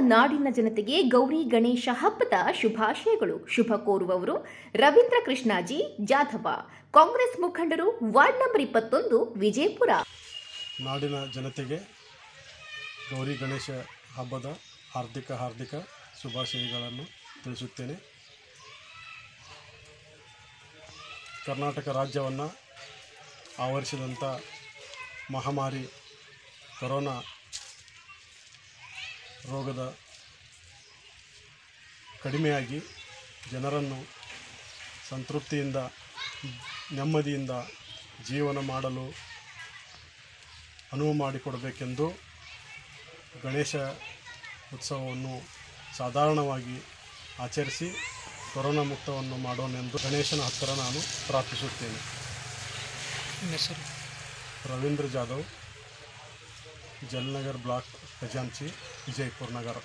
ನಾಡಿನ ಜನತೆಗೆ ಗೌರಿ ಗಣೇಶ ಹಬ್ಬದ ಶುಭಾಶಯಗಳು. ಶುಭ ಕೋರುವವರು ರವೀಂದ್ರ ಕೃಷ್ಣಾಜಿ, ಜಾಧವ. ಕಾಂಗ್ರೆಸ್ ಮುಖಂಡರು ವಾರ್ಡ್ ನಂಬರ್ ಇಪ್ಪತ್ತೊಂದು, ವಿಜಯಪುರ. ನಾಡಿನ ಜನತೆಗೆ ಗೌರಿ ಗಣೇಶ ಹಬ್ಬದ ಹಾರ್ದಿಕ ಹಾರ್ದಿಕ ಶುಭಾಶಯಗಳನ್ನು ತಿಳಿಸುತ್ತೇನೆ. ಕರ್ನಾಟಕ ರಾಜ್ಯವನ್ನು ಆವರಿಸಿದಂಥ ಮಹಾಮಾರಿ ಕೊರೋನಾ ರೋಗದ ಕಡಿಮೆಯಾಗಿ ಜನರನ್ನು ಸಂತೃಪ್ತಿಯಿಂದ ನೆಮ್ಮದಿಯಿಂದ ಜೀವನ ಮಾಡಲು ಅನುವು ಮಾಡಿಕೊಡಬೇಕೆಂದು ಗಣೇಶ ಉತ್ಸವವನ್ನು ಸಾಧಾರಣವಾಗಿ ಆಚರಿಸಿ ಕೊರೋನಾ ಮುಕ್ತವನ್ನು ಮಾಡೋಣೆಂದು ಗಣೇಶನ ಹತ್ತಿರ ನಾನು ಪ್ರಾರ್ಥಿಸುತ್ತೇನೆ. ರವೀಂದ್ರ ಜಾಧವ್. जलनगर ब्लॉक खजांची विजयपूरनगर